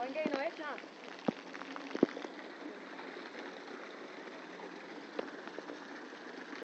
Venga y no echa.